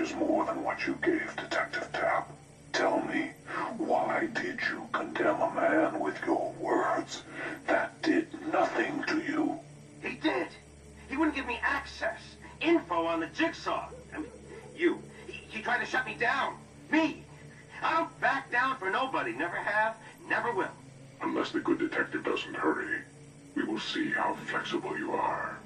is more than what you gave Detective Tapp. Tell me, why did you condemn a man with your words? That did nothing to you. He did. He wouldn't give me access, info on the jigsaw. I mean, you. He, he tried to shut me down. Me. I don't back down for nobody. Never have, never will. Unless the good detective doesn't hurry, we will see how flexible you are.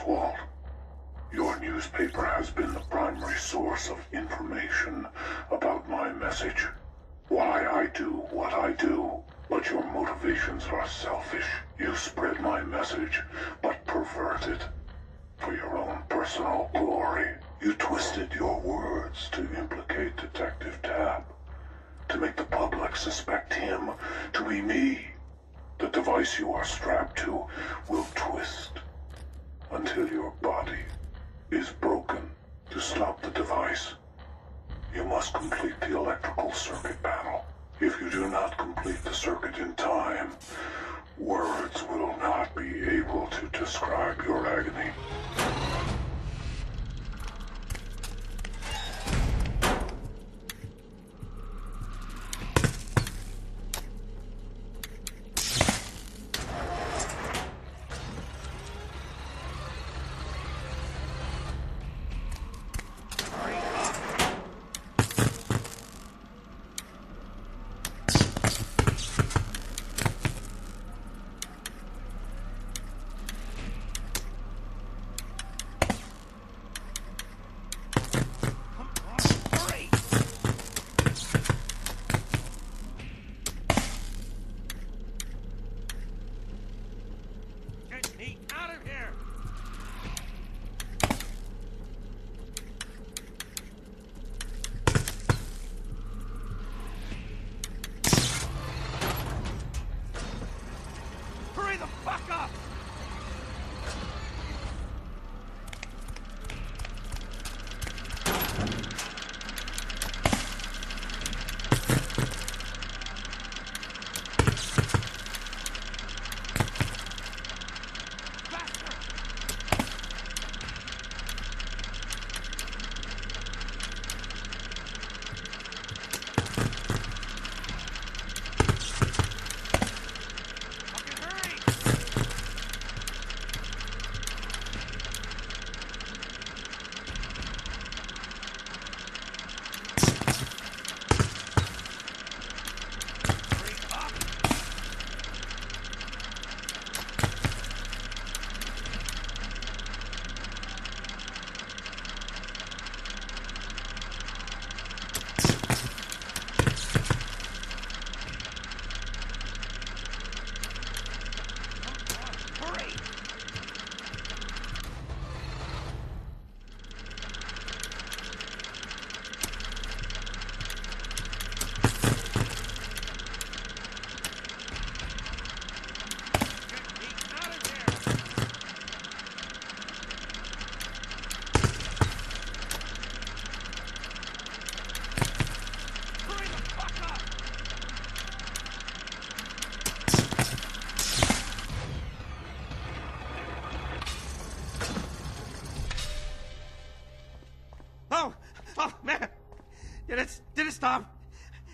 Oswald. Your newspaper has been the primary source of information about my message. Why I do what I do. But your motivations are selfish. You spread my message, but pervert it. For your own personal glory. You twisted your words to implicate Detective Tapp. To make the public suspect him to be me. The device you are strapped to will twist until your body is broken. To stop the device, you must complete the electrical circuit panel. If you do not complete the circuit in time, words will not be able to describe your agony.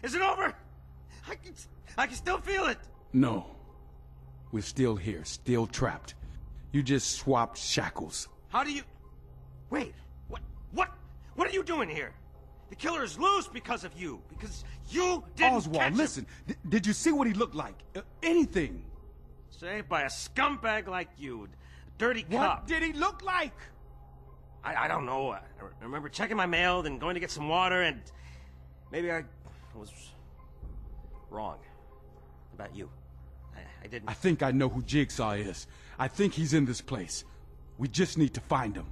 Is it over? I can, I can still feel it. No. We're still here, still trapped. You just swapped shackles. How do you... Wait, what, what, what are you doing here? The killer is loose because of you, because you didn't Oswald, listen. D- did you see what he looked like? Uh, anything. Saved by a scumbag like you, a dirty What cop. did he look like? I, I don't know. I, I remember checking my mail, then going to get some water, and maybe Was wrong about you. I, I didn't. I think I know who Jigsaw is. I think he's in this place. We just need to find him.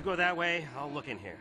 You go that way, I'll look in here.